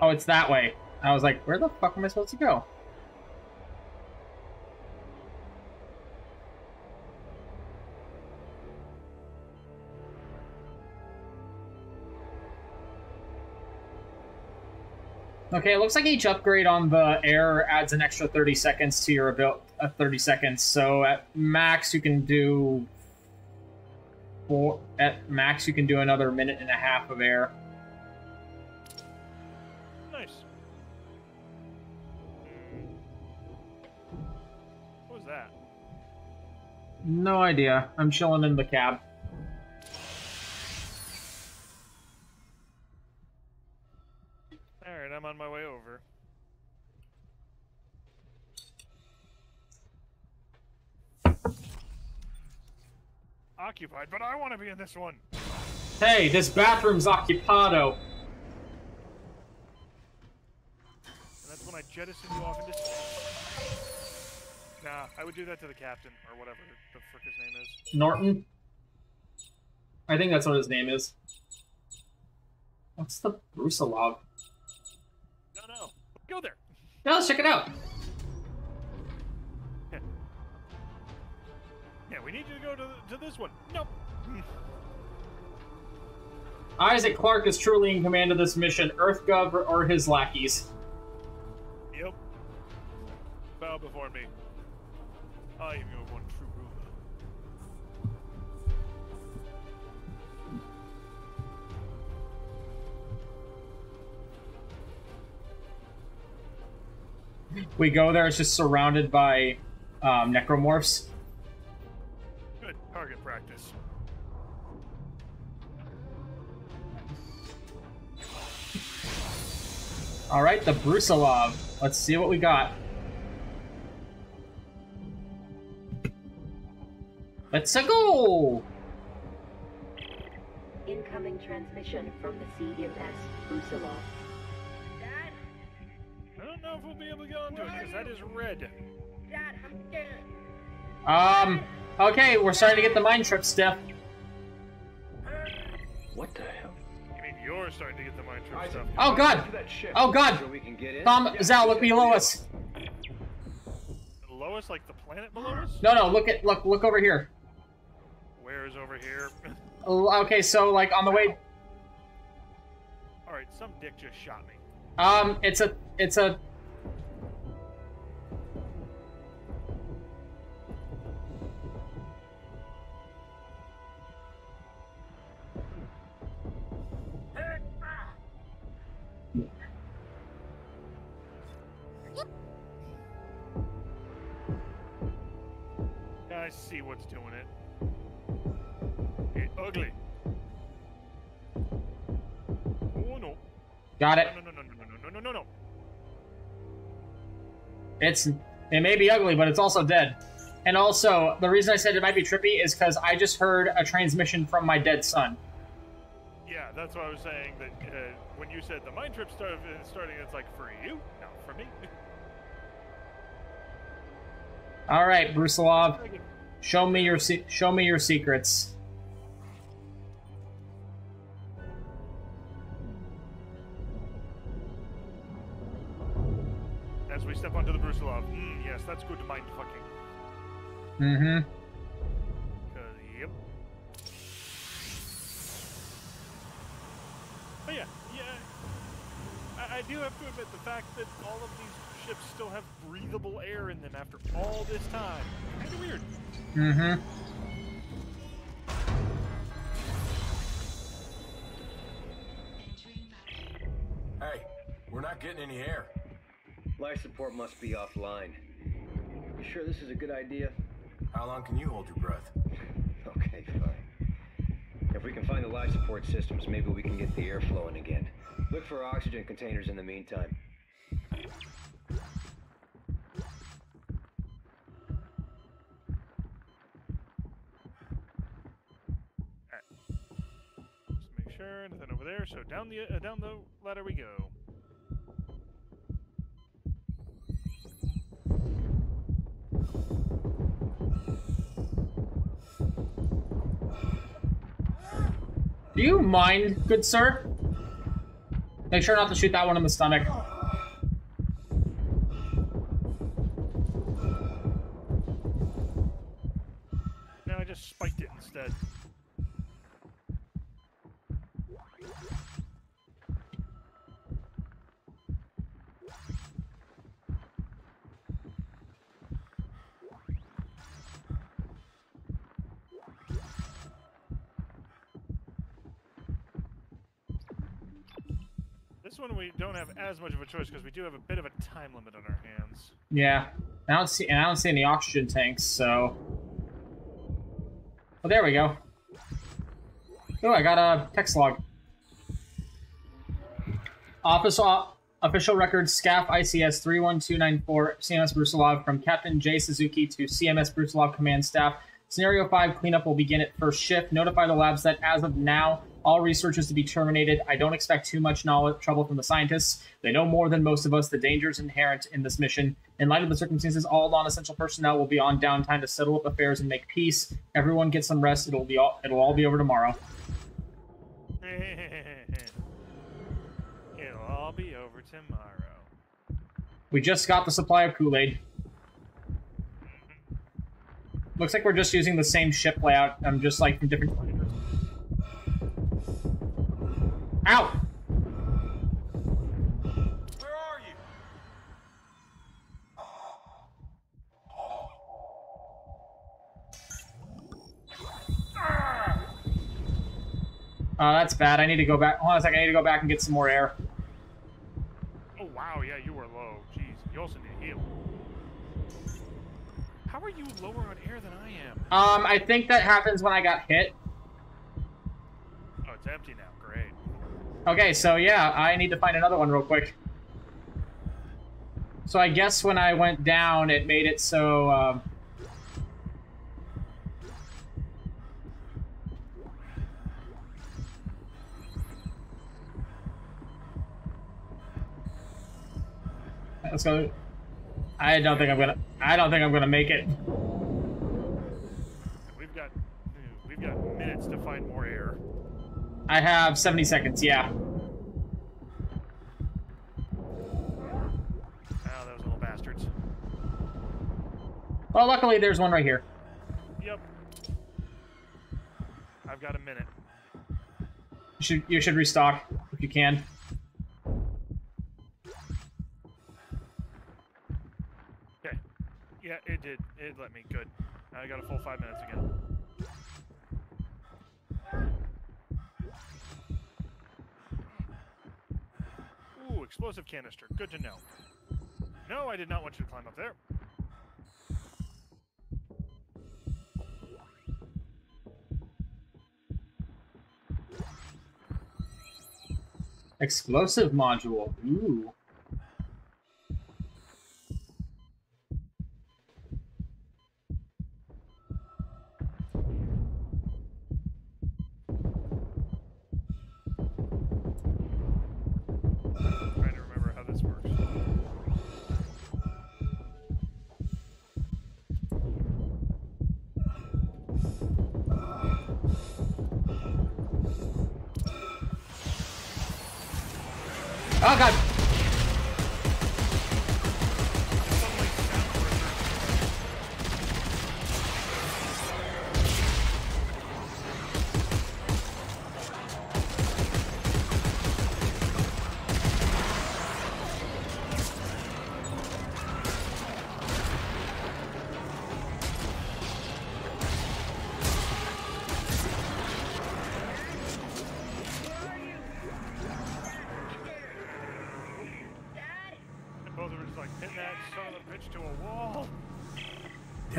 Oh, it's that way. I was like, where the fuck am I supposed to go? Okay, it looks like each upgrade on the air adds an extra 30 seconds to your ability. Uh, 30 seconds. So at max, you can do four. At max, you can do another minute and a half of air. No idea. I'm chilling in the cab. Alright, I'm on my way over. Occupied, but I want to be in this one. Hey, this bathroom's occupado. And that's when I jettison you off into space. Nah, I would do that to the captain, or whatever the frick his name is. Norton? I think that's what his name is. What's the Brusilov? No, no. Go there. Yeah, let's check it out. Yeah, we need you to go to, to this one. Nope. Isaac Clarke is truly in command of this mission. EarthGov or his lackeys. Yep. Bow before me. I am your one true ruler. We go there, it's just surrounded by um, necromorphs. Good target practice. Alright, the Brusilov. Let's see what we got. Let's go! Incoming transmission from the CMS Brusilov. Dad, I don't know if we'll be able to get onto it because that is red. Dad, I'm scared. Um, okay, we're starting to get the mind trip stuff. What the hell? You mean you're starting to get the mind trip stuff? Oh god! to that ship. Oh god! So we can get in? Tom, Yeah. Zal, look below us. Below us, like the planet below us? No, no, look at look look over here. Is over here? Oh, Okay, so like on the way, Alright, some dick just shot me. um, it's a it's a got it. No, no, no, no, no, no, no, no, no. It's it may be ugly, but it's also dead. And also, the reason I said it might be trippy is because I just heard a transmission from my dead son. Yeah, that's what I was saying. That uh, when you said the mind trip started starting, it's like for you, not for me. All right, Brusilov, show me your se- show me your secrets. As we step onto the Brusilov. Mm, yes, that's good to mind fucking. Mm-hmm. Cause, yep. But yeah, yeah. I, I do have to admit the fact that all of these ships still have breathable air in them after all this time. Kind of weird. Mm-hmm. Hey, we're not getting any air. Life support must be offline. You sure this is a good idea? How long can you hold your breath? Okay, fine. If we can find the life support systems, maybe we can get the air flowing again. Look for oxygen containers in the meantime. Just make sure nothing over there. So down the uh, down the ladder we go. Do you mind, good sir? Make sure not to shoot that one in the stomach. No, I just spiked it instead. We don't have as much of a choice because we do have a bit of a time limit on our hands. Yeah. I don't see and I don't see any oxygen tanks, so. Well, there we go. Oh, I got a text log. Office o- official record SCAF ICS 31294 CMS Brusilov from Captain J. Suzuki to CMS Brusilov command staff. Scenario 5 cleanup will begin at first shift. Notify the labs that as of now, all research is to be terminated. I don't expect too much knowledge, trouble from the scientists. They know more than most of us the dangers inherent in this mission. In light of the circumstances, all non-essential personnel will be on downtime to settle up affairs and make peace. Everyone get some rest. It'll be all, it'll all be over tomorrow. It'll all be over tomorrow. We just got the supply of Kool-Aid. Mm-hmm. Looks like we're just using the same ship layout. I'm just like from different. Ow! Where are you? Oh, that's bad. I need to go back. Hold on a second. I need to go back and get some more air. Oh wow, yeah, you were low. Jeez, you also need heal. How are you lower on air than I am? Um, I think that happens when I got hit. Oh, it's empty now. Okay, so yeah, I need to find another one real quick. So I guess when I went down, it made it so. Um, Let's go. I don't think I'm gonna. I don't think I'm gonna make it. We've got we've got minutes to find more air. I have 70 seconds. Yeah. Oh, those little bastards. Well, luckily there's one right here. Yep. I've got a minute. You should you should restock if you can. Okay. Yeah, it did. It let me. Good. I got a full five minutes again. Ooh, explosive canister. Good to know. No, I did not want you to climb up there. Explosive module. Ooh.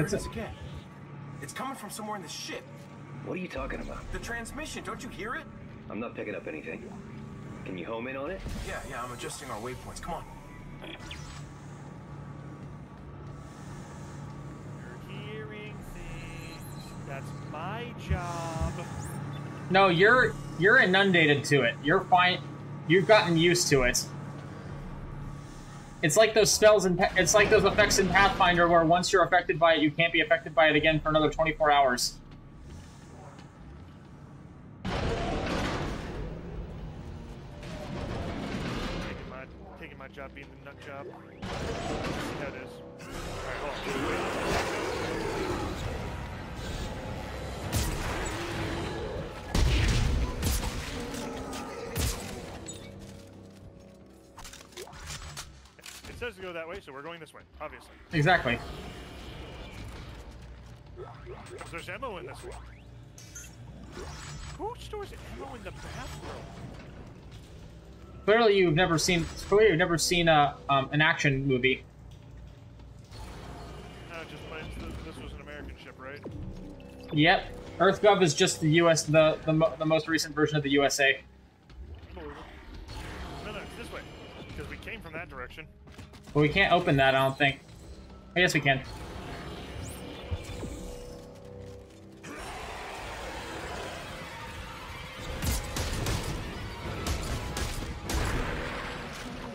That's it is it. again. It's coming from somewhere in the ship. What are you talking about? The transmission, don't you hear it? I'm not picking up anything. Can you home in on it? Yeah, yeah, I'm adjusting our waypoints. Come on. You're hearing things. That's my job. No, you're you're inundated to it. You're fine. You've gotten used to it. It's like those spells and it's like those effects in Pathfinder where once you're affected by it, you can't be affected by it again for another 24 hours. Taking my, taking my job being the nut job. Way, so we're going this way, obviously. Exactly. there's ammo in this one. Who stores ammo in the bathroom? Clearly, you've never seen. Clearly, you've never seen a um, an action movie. Uh, just this was an American ship, right? Yep. EarthGov is just the U.S. the the, mo- the most recent version of the USA. No, no, this way. Because we came from that direction. But we can't open that. I don't think. I guess we can.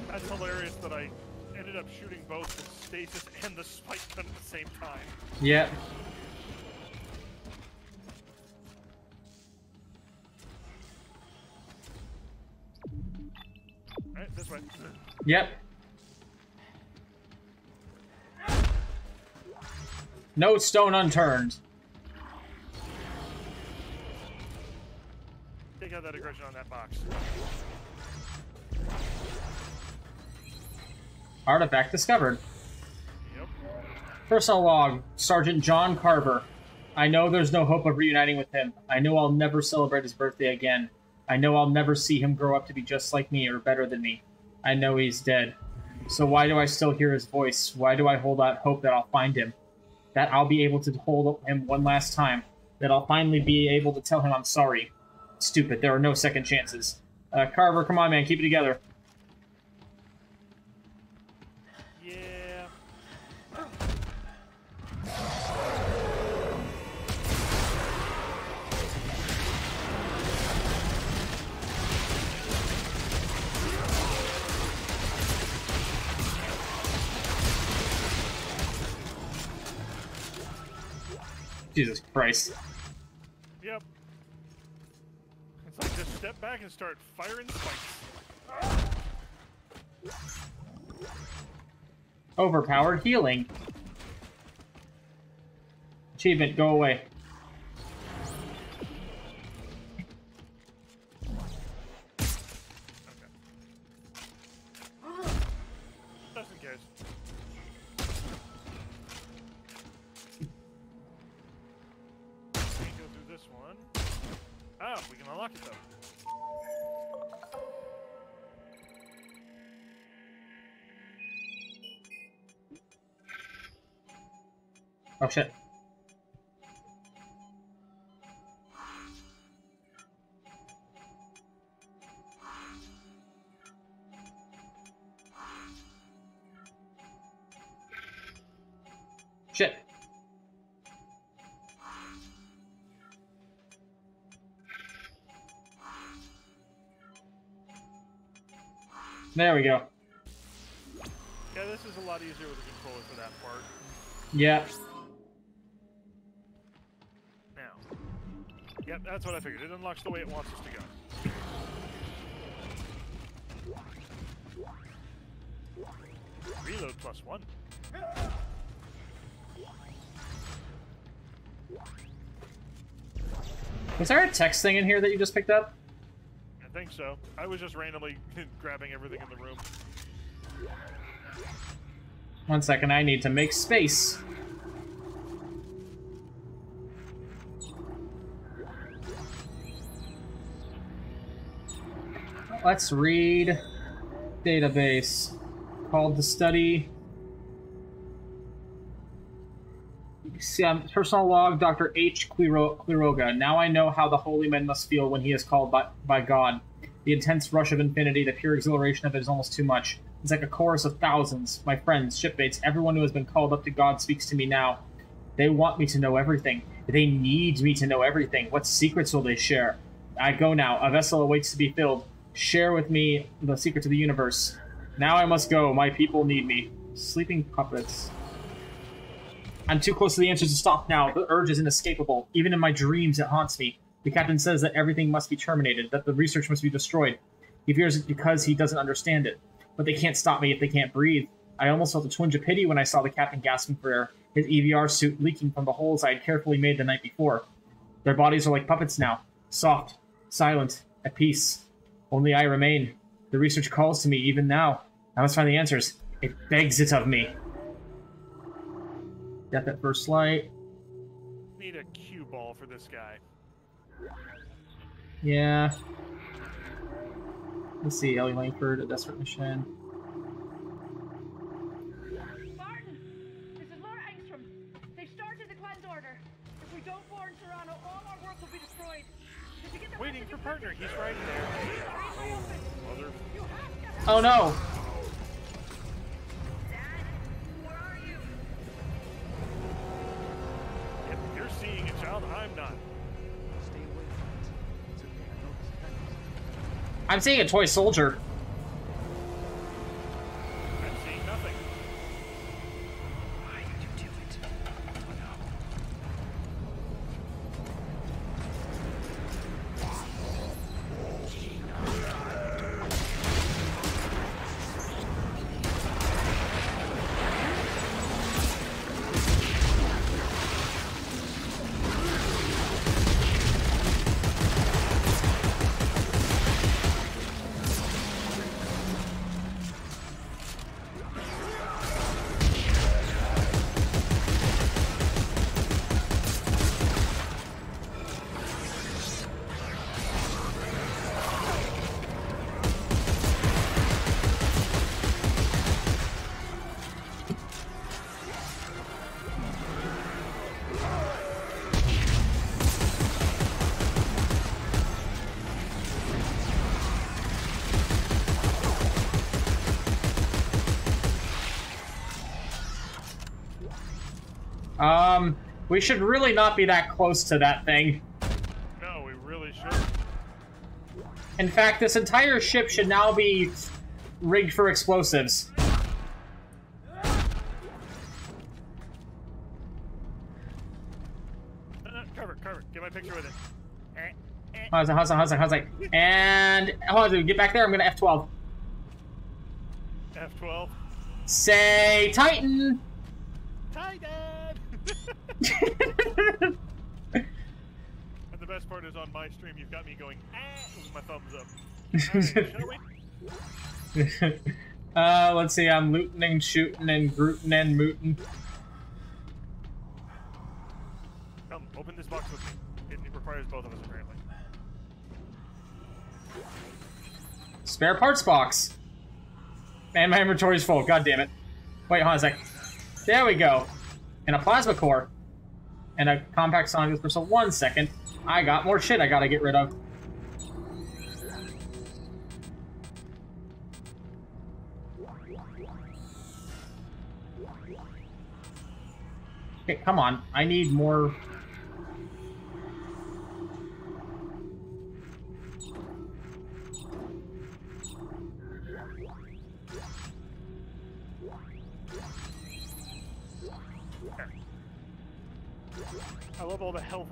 That's hilarious that I ended up shooting both the stasis and the spike gun at the same time. Yep. Alright, this way. Yep. No stone unturned. Take out that aggression on that box. Artifact discovered. Yep. Personal log, Sergeant John Carver. I know there's no hope of reuniting with him. I know I'll never celebrate his birthday again. I know I'll never see him grow up to be just like me or better than me. I know he's dead. So why do I still hear his voice? Why do I hold out hope that I'll find him? That I'll be able to hold him one last time. That I'll finally be able to tell him I'm sorry. Stupid, there are no second chances. Uh, Carver, come on, man, keep it together. Jesus Christ. Yep. It's like just step back and start firing spikes. Overpowered healing. Achievement, go away. We it. Oh. Shit. There we go. Yeah, this is a lot easier with a controller for that part. Yeah. Now. Yep, that's what I figured. It unlocks the way it wants us to go. Reload plus one. Was there a text thing in here that you just picked up? Think so. I was just randomly grabbing everything in the room. One second, I need to make space. Let's read database called the study. See, um, personal log, Dr. H. Quiro- Quiroga. Now I know how the holy man must feel when he is called by, by God. The intense rush of infinity, the pure exhilaration of it is almost too much. It's like a chorus of thousands. My friends, shipmates, everyone who has been called up to God speaks to me now. They want me to know everything. They need me to know everything. What secrets will they share? I go now. A vessel awaits to be filled. Share with me the secrets of the universe. Now I must go. My people need me. Sleeping puppets. I'm too close to the answers to stop now. The urge is inescapable. Even in my dreams, it haunts me. The captain says that everything must be terminated, that the research must be destroyed. He fears it because he doesn't understand it. but they can't stop me if they can't breathe. I almost felt a twinge of pity when I saw the captain gasping for air, his EVR suit leaking from the holes I had carefully made the night before. Their bodies are like puppets now, soft, silent, at peace. Only I remain. The research calls to me even now. I must find the answers. It begs it of me. Got that first light. Need a cue ball for this guy. Yeah. Let's see, Ellie Langford, a desperate mission. Martin, this is Laura Engstrom. They've started the cleanse order. If we don't warn Serrano, all our work will be destroyed. Did you get the Waiting for partner. He's right there. Mother. You have to Oh no! I'm seeing a toy soldier. Um, we should really not be that close to that thing. No, we really should. In fact, this entire ship should now be rigged for explosives. Uh, uh, Carver, Carver, get my picture with it. Eh, eh. How's it, how's it, how's it, how's it? And, hold on, get back there, I'm gonna F12. F12. Say Titan! Titan! And the best part is on my stream, you've got me going, ah, with my thumbs up. Alright, shall we? uh, let's see, I'm looting and shooting and grooting and mooting. Come, open this box with me. It, it requires both of us, apparently. Spare parts box. And my inventory's full, god damn it. Wait, hold on a sec. There we go. And a plasma core. And a compact sonic crystal. One second. I got more shit I gotta get rid of. Okay, come on. I need more.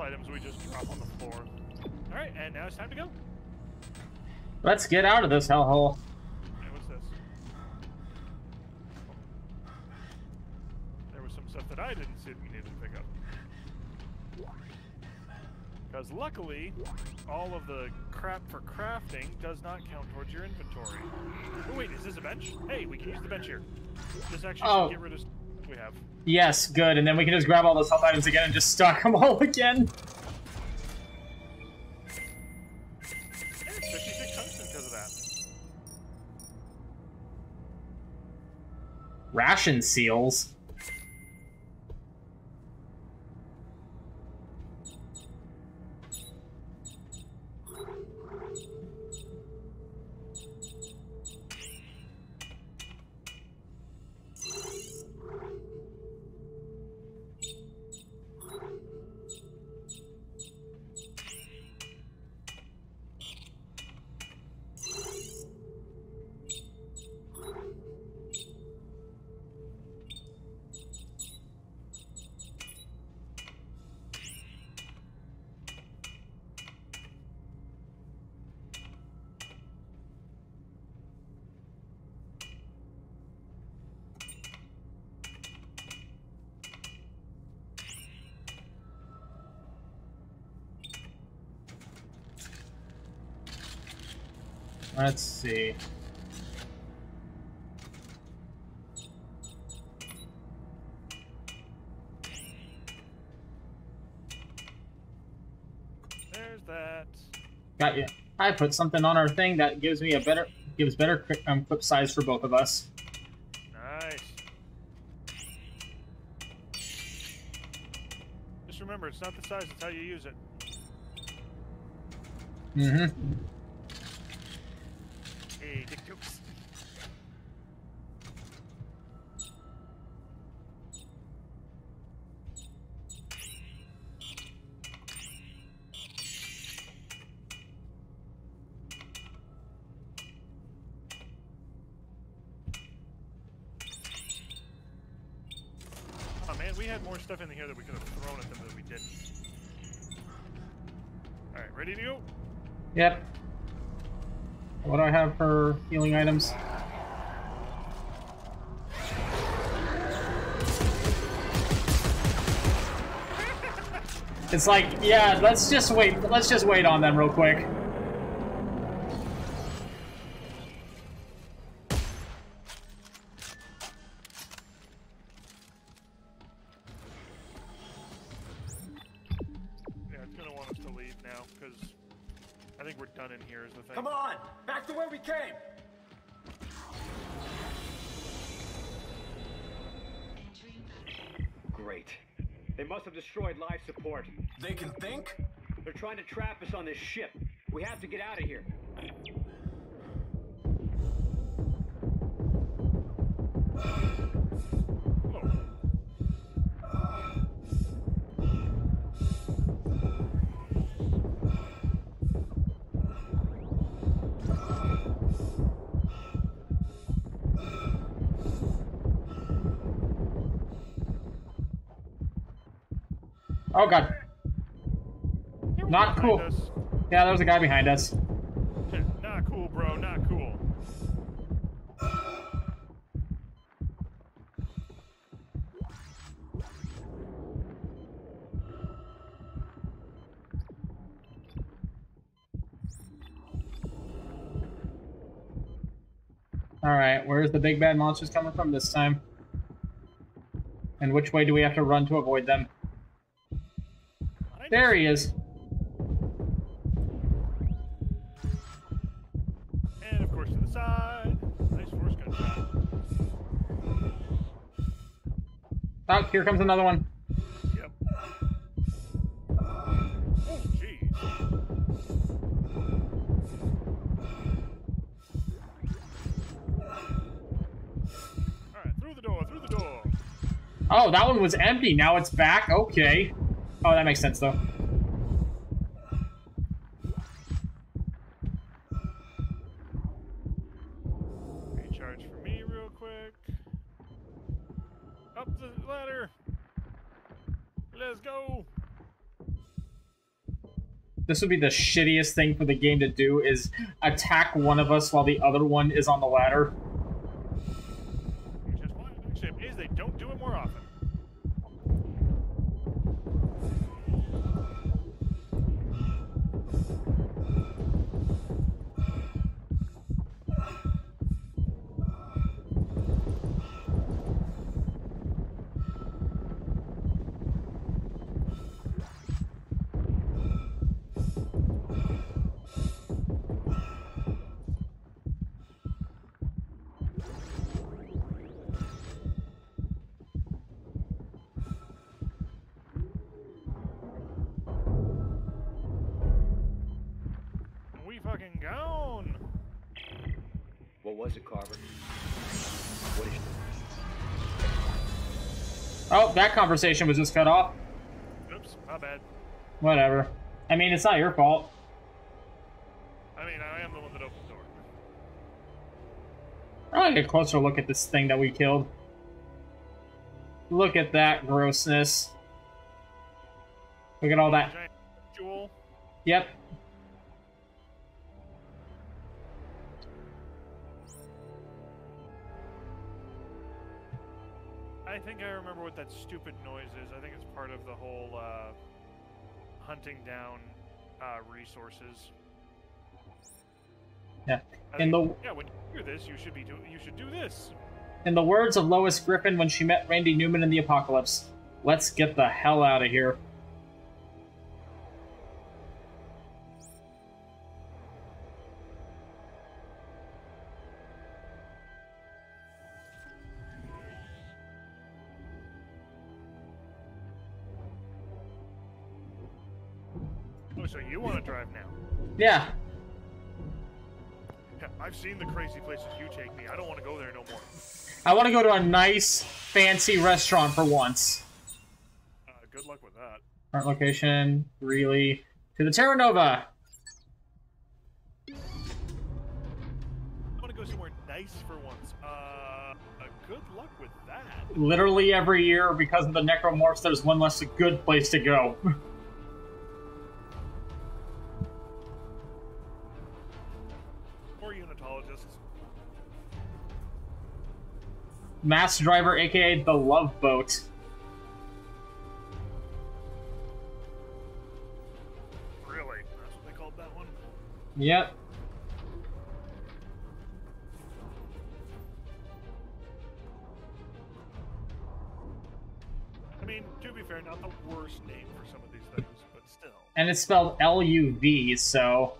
Items we just drop on the floor. Alright, and now it's time to go. Let's get out of this hellhole. Hey, what's this? There was some stuff that I didn't see that we needed to pick up. Because luckily, all of the crap for crafting does not count towards your inventory. Oh wait, is this a bench? Hey, we can use the bench here. This actually Oh. get rid of we have. Yes, good. And then we can just grab all those health items again and just stock them all again. Hey, 56 tungsten because of that. Ration seals. Let's see. There's that. Got you. I put something on our thing that gives me a better gives better um, clip size for both of us. Nice. Just remember, it's not the size, it's how you use it. Mm-hmm. We had more stuff in here that we could have thrown at them that we didn't. Alright, ready to go? Yep. What do I have for healing items? It's like, yeah, let's just wait. Let's just wait on them real quick. Trying to trap us on this ship. We have to get out of here. Oh god. Not cool. us. Yeah, there was a guy behind us. Not cool, bro. Not cool. Alright, where's the big bad monsters coming from this time? And which way do we have to run to avoid them? There he is. And of course to the side. Nice force gunshot. Oh, here comes another one. Yep. Oh, jeez. Alright, through the door, through the door. Oh, that one was empty. Now it's back. Okay. Oh, that makes sense though. Recharge for me real quick. Up the ladder. Let's go. This would be the shittiest thing for the game to do is attack one of us while the other one is on the ladder. That conversation was just cut off. Oops, my bad. Whatever. I mean, it's not your fault. I mean, I am the one that opened the door. I want to get a closer look at this thing that we killed. Look at that grossness. Look at all that. Yep. I think I remember what that stupid noise is. I think it's part of the whole uh, hunting down uh, resources. Yeah. I In think- the- yeah, when you hear this, you should be do you should do this. In the words of Lois Griffin when she met Randy Newman in the Apocalypse, let's get the hell out of here. Yeah, I've seen the crazy places you take me. I don't want to go there no more. I want to go to a nice, fancy restaurant for once. Uh, good luck with that. Current location, really. To the Terra Nova! I want to go somewhere nice for once. Uh, uh, good luck with that. Literally every year, because of the necromorphs, there's one less good place to go. Mass Driver, aka the Love Boat. Really? That's what they called that one? Yep. I mean, to be fair, not the worst name for some of these things, but still. And it's spelled L U V, so.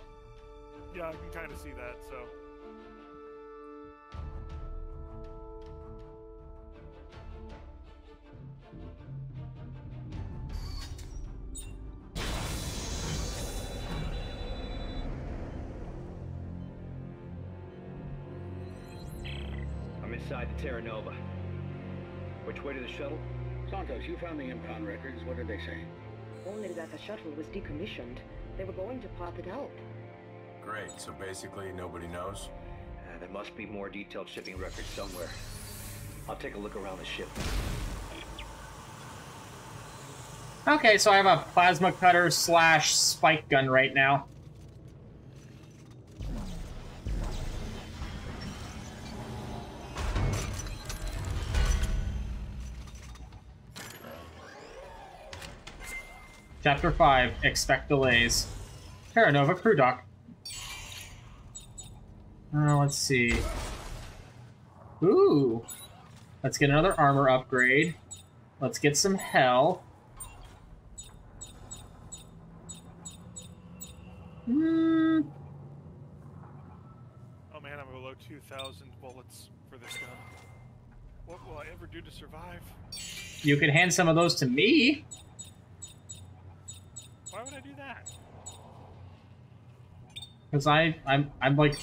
Found the impound records. What did they say? Only that the shuttle was decommissioned. They were going to pop it out. Great, so basically nobody knows? Uh, there must be more detailed shipping records somewhere. I'll take a look around the ship. Okay, so I have a plasma cutter slash spike gun right now. Chapter 5 Expect Delays. Terra Nova Crew Dock. Uh, let's see. Ooh. Let's get another armor upgrade. Let's get some health. Hmm. Oh man, I'm below 2,000 bullets for this gun. What will I ever do to survive? You could hand some of those to me. Why would I do that? Because I, I'm, I'm like,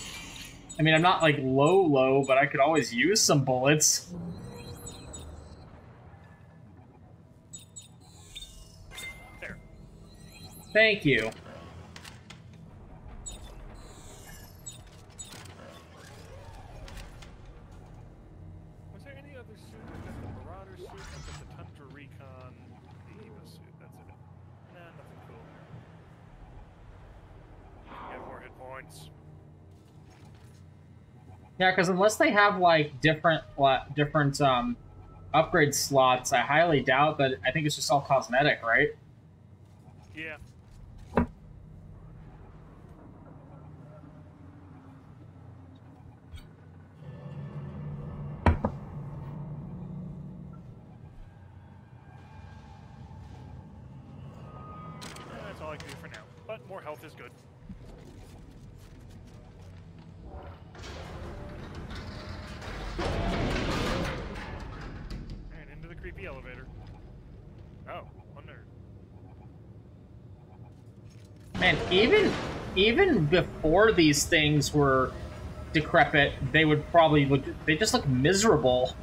I mean, I'm not like low, low, but I could always use some bullets. There. Thank you. Yeah, because unless they have like different, different um, upgrade slots, I highly doubt that. I think it's just all cosmetic, right? Yeah. Even before these things were decrepit, they would probably look. They just look miserable.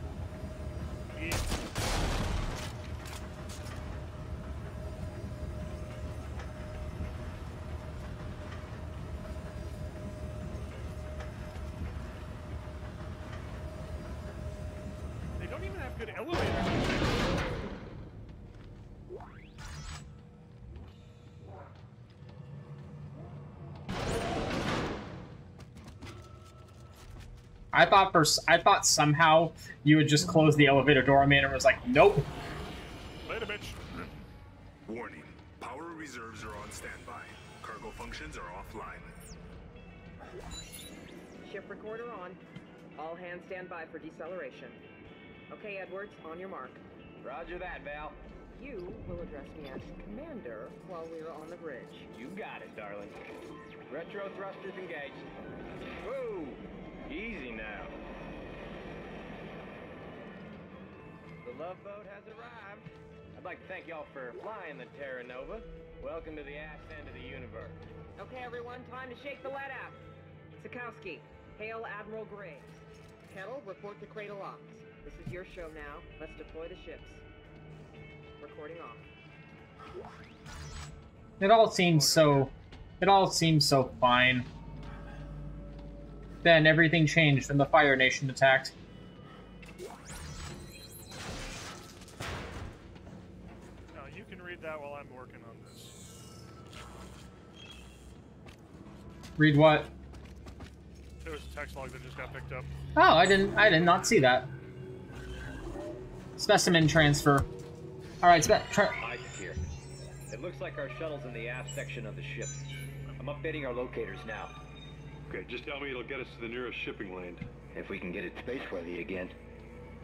I thought for s- I thought somehow you would just close the elevator door on me, and it was like, nope. Later, bitch. Warning. Power reserves are on standby. Cargo functions are offline. Ship recorder on. All hands stand by for deceleration. Okay, Edwards, on your mark. Roger that, Val. You will address me as Commander while we're on the bridge. You got it, darling. Retro thrusters engaged. Whoa! Easy now. The love boat has arrived. I'd like to thank y'all for flying the Terra Nova. Welcome to the ass end of the universe. Okay, everyone, time to shake the lead out. Sikowski, hail Admiral Graves. Kettle, report to Cradle Ops. This is your show now. Let's deploy the ships. Recording off. It all seems so. It all seems so fine. Then everything changed when the Fire Nation attacked. No, you can read that while I'm working on this. Read what? There was a text log that just got picked up. Oh, I didn't. I did not see that. Specimen transfer. All right, spe- tra- Isaac here. It looks like our shuttle's in the aft section of the ship. I'm updating our locators now. Okay, just tell me it'll get us to the nearest shipping lane. If we can get it space-worthy again.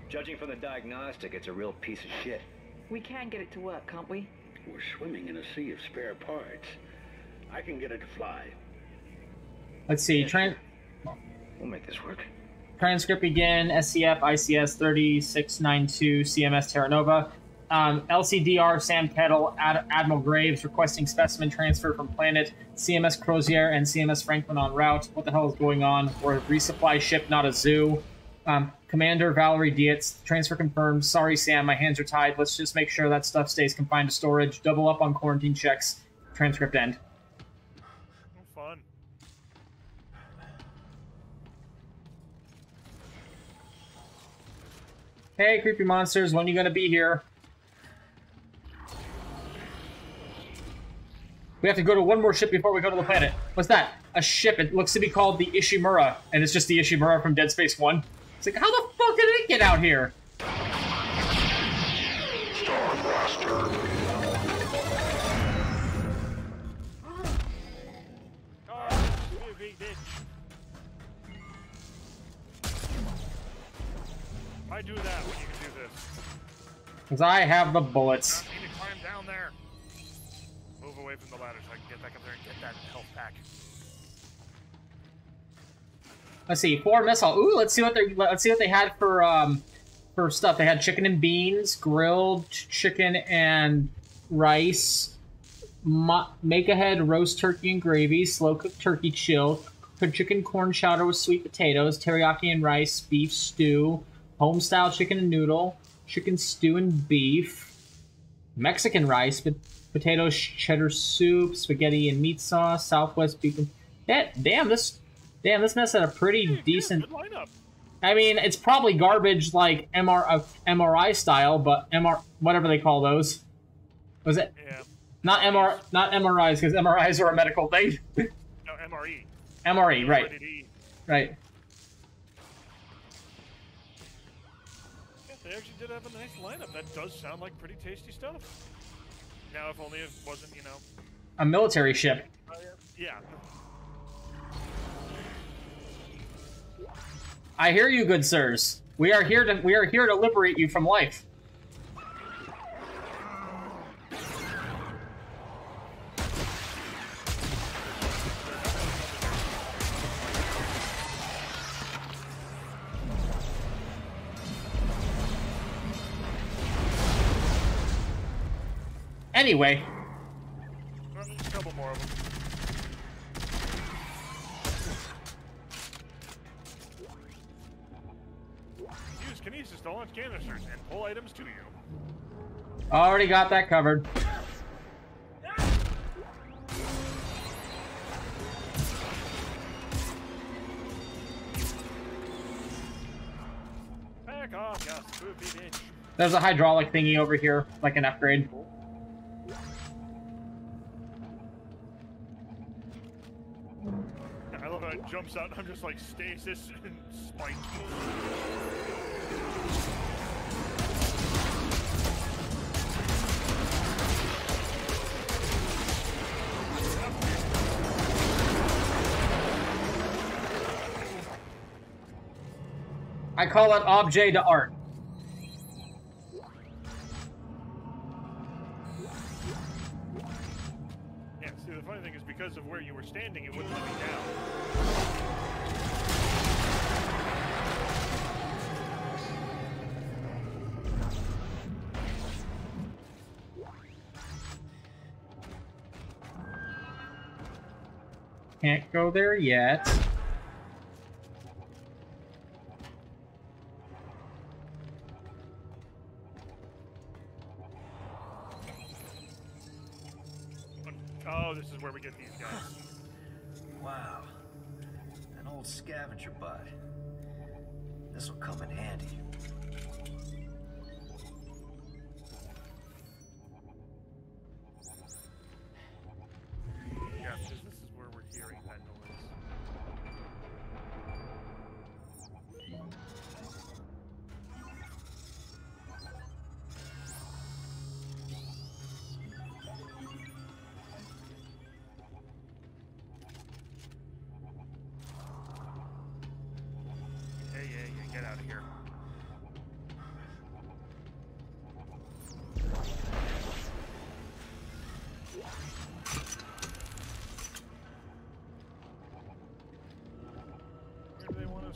Judging from the diagnostic, it's a real piece of shit. We can get it to work, can't we? We're swimming in a sea of spare parts. I can get it to fly. let's see. Tran- We'll make this work. transcript again. SCF ICS thirty six nine two CMS Terra Nova. Um, LCDR Sam Kettle Ad- Admiral Graves requesting specimen transfer from planet CMS Crozier and CMS Franklin en route. What the hell is going on? We're a resupply ship, not a zoo. Um, Commander Valerie Dietz, transfer confirmed. Sorry, Sam, my hands are tied. Let's just make sure that stuff stays confined to storage. Double up on quarantine checks. Transcript end. Fun. Hey, creepy monsters, when you gonna be here? We have to go to one more ship before we go to the planet. What's that? A ship. It looks to be called the Ishimura, and it's just the Ishimura from Dead Space 1. It's like, how the fuck did it get out here? You big bitch. Why do that when you can do this? Because I have the bullets. Away from the ladder so I can get back up there and get that health pack. Let's see, four missile. Ooh, let's see what they let's see what they had for um for stuff. They had chicken and beans, grilled chicken and rice, make ahead roast turkey and gravy, slow cooked turkey chill, chicken corn chowder with sweet potatoes, teriyaki and rice, beef stew, home style chicken and noodle, chicken stew and beef, Mexican rice, but potatoes, cheddar soup, spaghetti and meat sauce, Southwest beef. That damn this, damn this mess had a pretty Hey, decent. Lineup. I mean, it's probably garbage like MR uh, MRI style, but MR whatever they call those. Was it Yeah. not MR not MRIs because MRIs are a medical thing. No, MRE. MRE, right, E. right. Yeah, they actually did have a nice lineup. That does sound like pretty tasty stuff. Now, if only it wasn't, you know. A military ship. Oh, yeah. I hear you, good sirs. We are here to we are here to liberate you from life. Anyway, there's a couple more of them. Use kinesis to launch canisters and pull items to you. already got that covered. Back off, you spoopy bitch. There's a hydraulic thingy over here, like an upgrade. I out. I'm just like stasis and spike. I call it objet to art. Funny thing is because of where you were standing, it wouldn't let me down. Can't go there yet.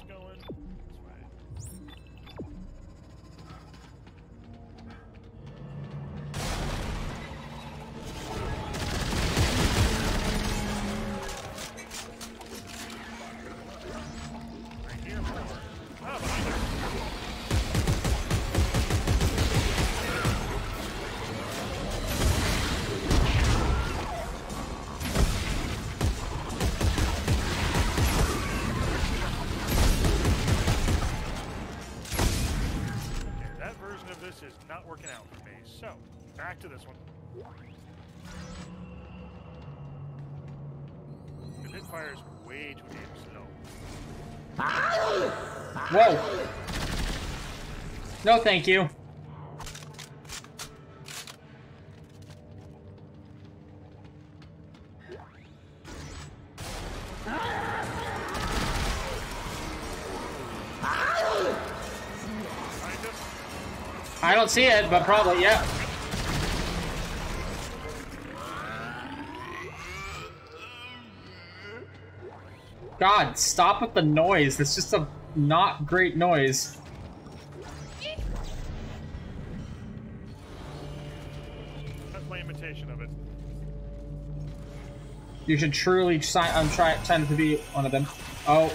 Going? Is not working out for me. So, back to this one. The hit fire is way too damn slow. Whoa. No, thank you. Don't see it, but probably, yeah. God, stop with the noise. That's just a not great noise. That's my imitation of it. You should truly sign. I'm trying trying to be one of them. Oh,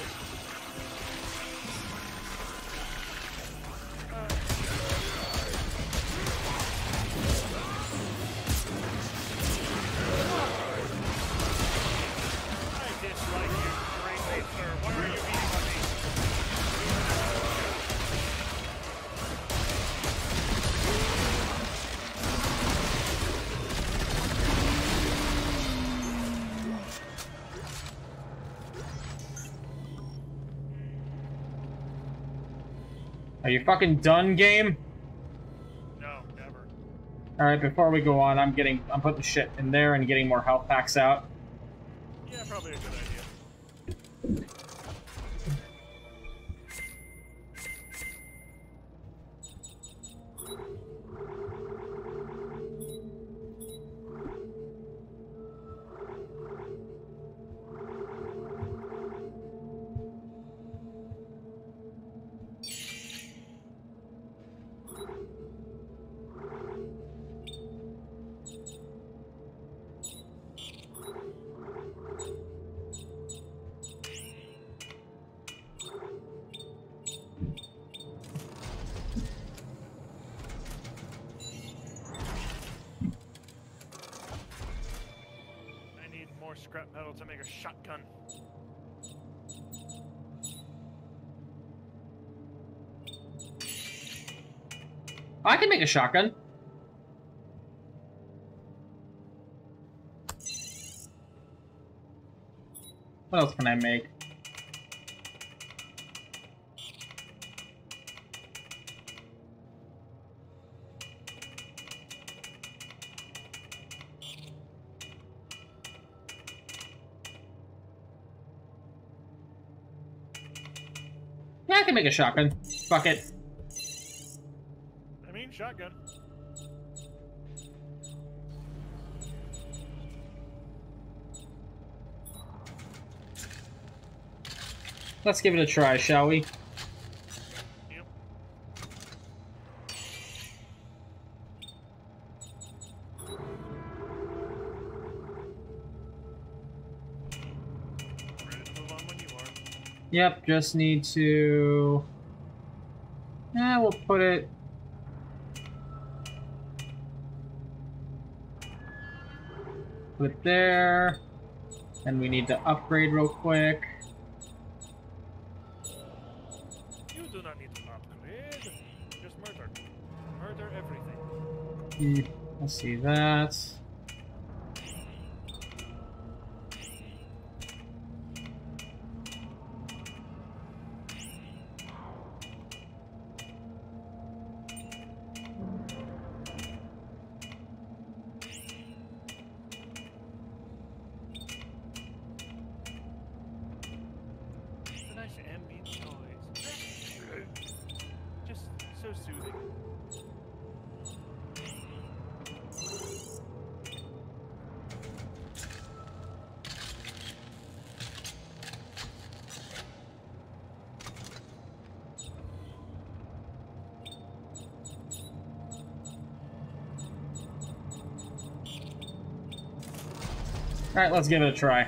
you fucking done, game? No, never. All right, before we go on, I'm getting, I'm putting the shit in there and getting more health packs out. Scrap metal to make a shotgun. Oh, I can make a shotgun. What else can I make? Yeah, I can make a shotgun. Fuck it. I mean, shotgun. Let's give it a try, shall we? Yep, just need to... Yeah, we'll put it... Put it there. And we need to upgrade real quick. You do not need to upgrade. Just murder. Murder everything. Hmm, Let's see that. Let's give it a try.